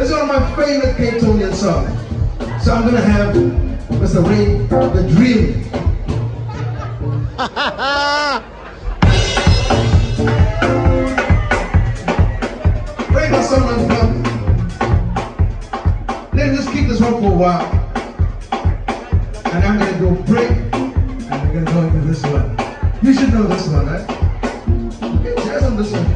This is one of my favorite Cape songs. So I'm gonna have Mr. Ray, the Dream. Ray, my son, runs lovely. Let's just keep this one for a while. And I'm gonna go break, and we're gonna go into this one. You should know this one, right? Okay, jazz on this one.